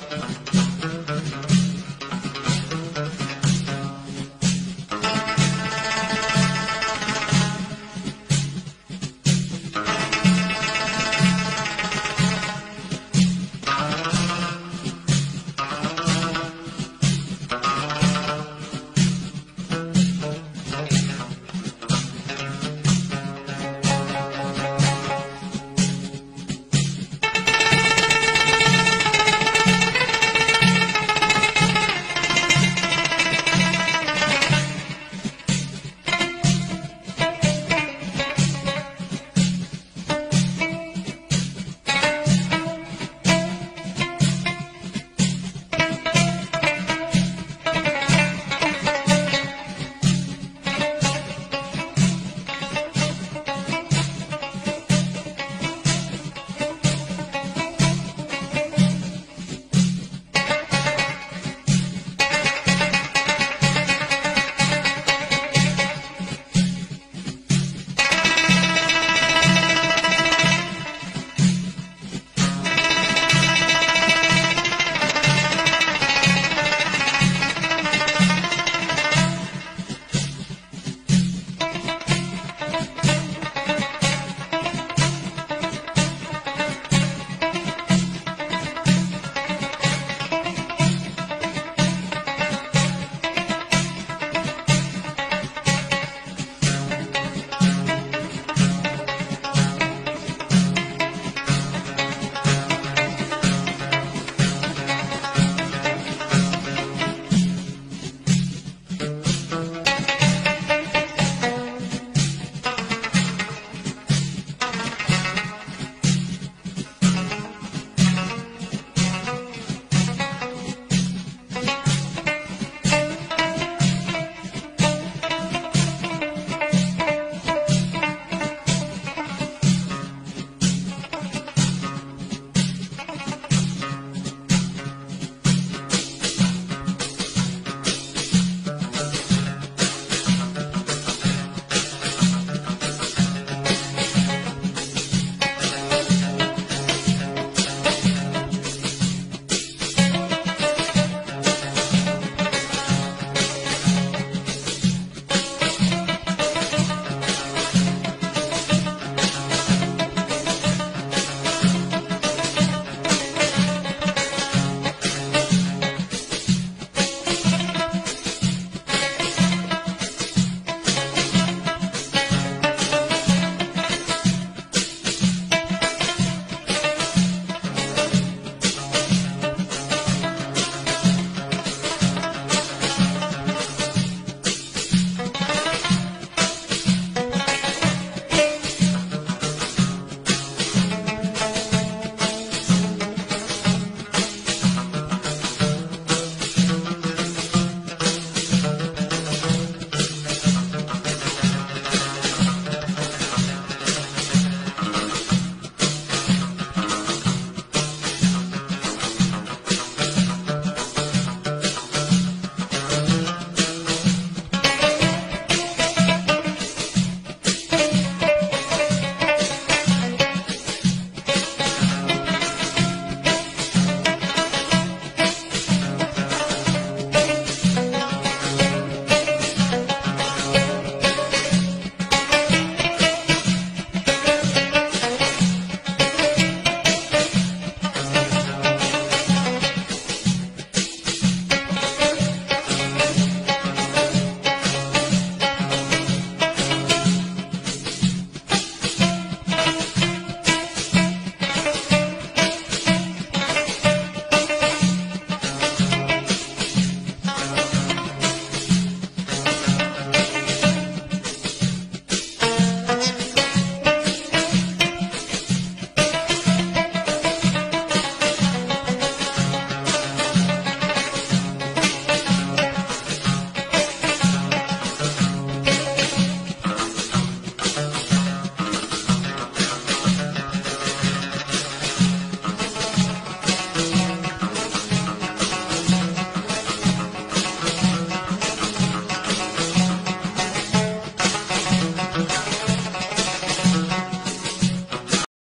Gracias.